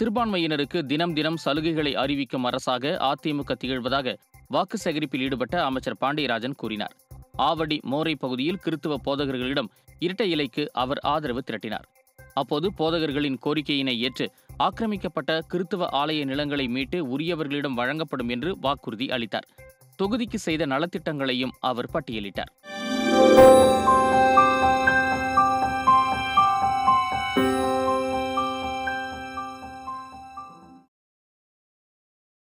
சிறுபான்மையினருக்கு தினம் தினம் சலுகைகளை அறிவிக்கும் அரசாக அதிமுக திகழ்வதாக வாக்கு சேகரிப்பில் ஈடுபட்ட அமைச்சர் பாண்டியராஜன் கூறினார். ஆவடி மோரை பகுதியில் கிறித்துவ போதகர்களிடம் இரட்டை இலைக்கு அவர் ஆதரவு திரட்டினார். அப்போது போதகர்களின் கோரிக்கையினை ஏற்று ஆக்கிரமிக்கப்பட்ட கிறித்துவ ஆலய நிலங்களை மீட்டு உரியவர்களிடம் வழங்கப்படும் என்று வாக்குறுதி அளித்தார். தொகுதிக்கு செய்த நலத்திட்டங்களையும் அவர் பட்டியலிட்டார்.